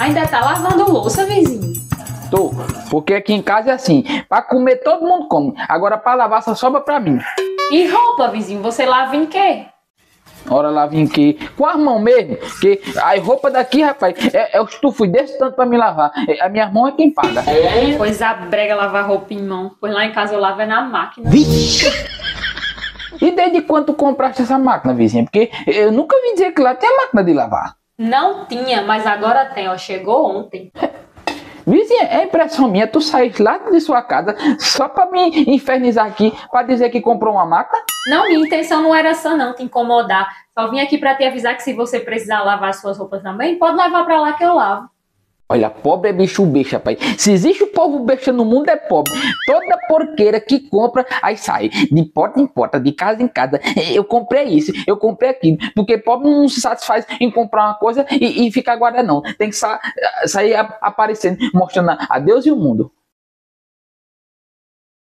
Ainda tá lavando louça, vizinho? Tô, porque aqui em casa é assim, pra comer todo mundo come, agora pra lavar só sobra pra mim. E roupa, vizinho? Você lava em quê? Ora lá vim aqui, com as mãos mesmo, que a roupa daqui, rapaz, é, é o estufo desse tanto pra me lavar. É, A minha mão é quem paga. Coisa brega lavar roupa em mão. Pois lá em casa eu lavo é na máquina. E desde quando tu compraste essa máquina, vizinha? Porque eu nunca vi dizer que lá tem máquina de lavar. Não tinha, mas agora tem, ó. Chegou ontem. Vizinha, é impressão minha, tu saíste lá de sua casa só pra me infernizar aqui, pra dizer que comprou uma máquina? Não, minha intenção não era essa não, te incomodar. Só vim aqui pra te avisar que se você precisar lavar suas roupas também, pode levar pra lá que eu lavo. Olha, pobre é bicho besta, rapaz. Se existe o povo besta no mundo, é pobre. Toda porqueira que compra, aí sai. De porta em porta, de casa em casa. Eu comprei isso, eu comprei aquilo. Porque pobre não se satisfaz em comprar uma coisa e, e ficar guardando, não. Tem que sa sair aparecendo, mostrando a Deus e o mundo.